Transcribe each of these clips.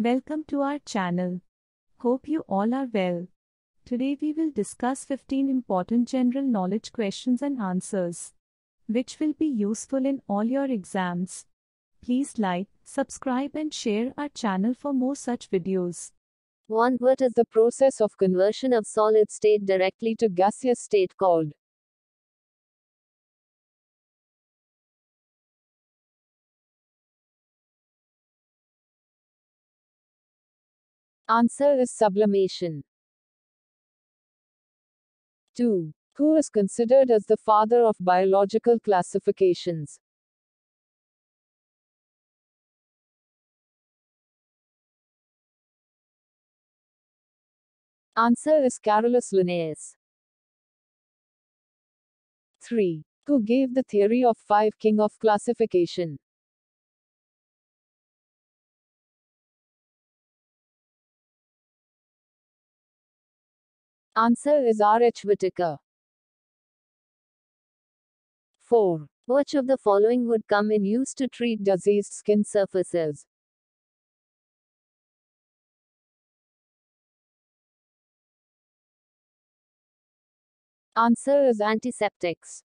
Welcome to our channel. Hope you all are well. Today we will discuss 15 important general knowledge questions and answers, which will be useful in all your exams. Please like, subscribe and share our channel for more such videos. 1. What is the process of conversion of solid state directly to gaseous state called? Answer is sublimation. 2. Who is considered as the father of biological classifications? Answer is Carolus Linnaeus. 3. Who gave the theory of five kingdom classification? Answer is R. H. Whittaker. 4. Which of the following would come in use to treat diseased skin surfaces? Answer is antiseptics.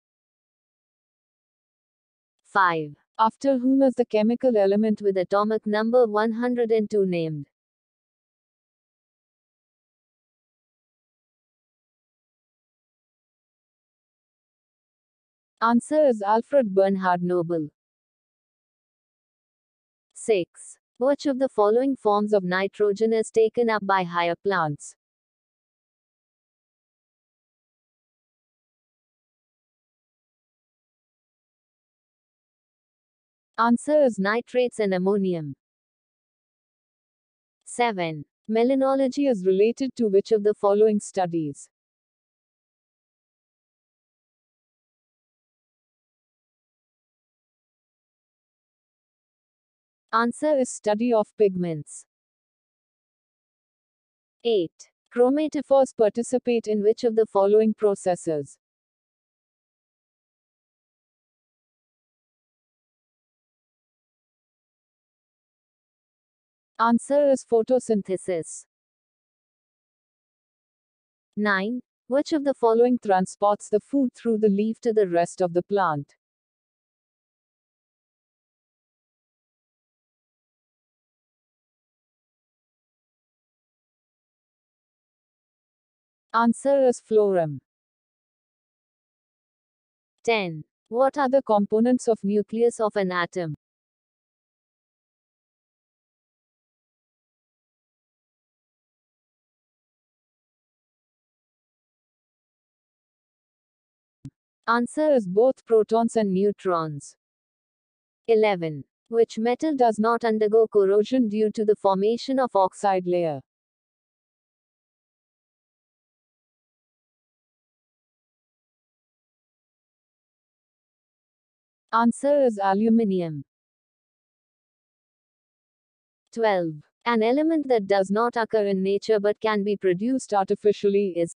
5. After whom is the chemical element with atomic number 102 named? Answer is Alfred Bernhard Nobel. 6. Which of the following forms of nitrogen is taken up by higher plants? Answer is nitrates and ammonium. 7. Melanology is related to which of the following studies? Answer is study of pigments. 8. Chromatophores participate in which of the following processes? Answer is photosynthesis. 9. Which of the following transports the food through the leaf to the rest of the plant? Answer is phloem. 10. What are the components of nucleus of an atom? Answer is both protons and neutrons. 11. Which metal does not undergo corrosion due to the formation of oxide layer? Answer is aluminium. 12. An element that does not occur in nature but can be produced artificially is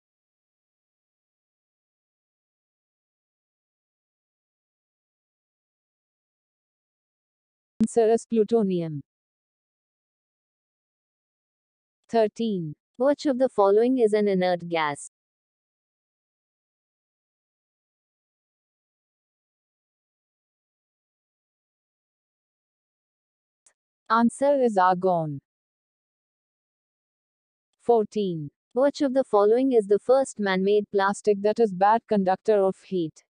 Answer is plutonium. 13. Which of the following is an inert gas? Answer is argon. 14. Which of the following is the first man-made plastic that is bad conductor of heat?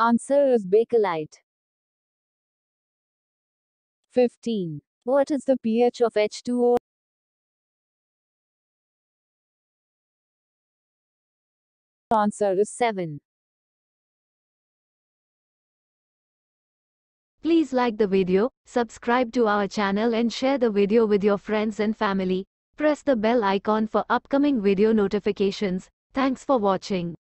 Answer is bakelite. 15. What is the pH of H2O? Answer is 7. Please like the video, subscribe to our channel and share the video with your friends and family. Press the bell icon for upcoming video notifications. Thanks for watching.